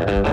Uh-huh.